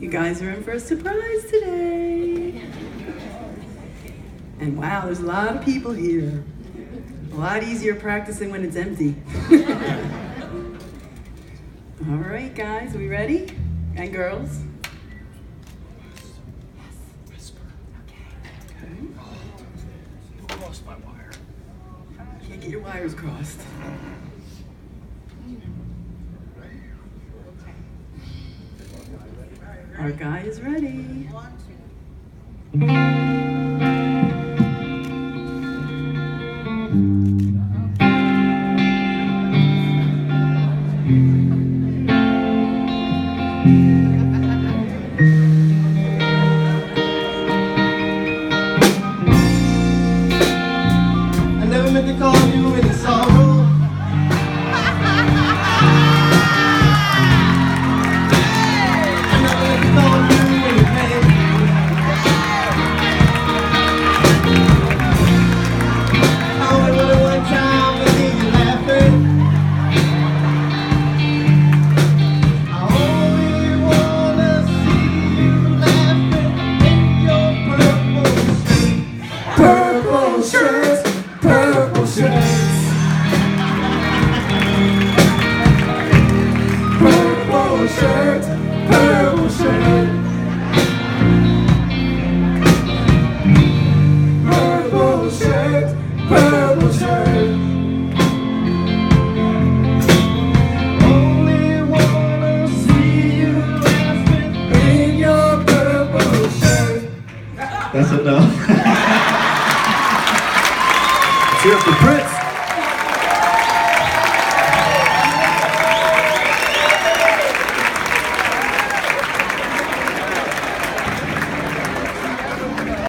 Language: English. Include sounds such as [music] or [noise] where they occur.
You guys are in for a surprise today. And wow, there's a lot of people here. A lot easier practicing when it's empty. [laughs] All right, guys, we ready? And girls? I lost my wire. Can't get your wires crossed. Our guy is ready. I never meant to call you any sorrow. Purple shirt. Purple shirts, purple shirts. Purple shirt, purple shirt. Purple shirt, purple shirt. Cheer for Prince.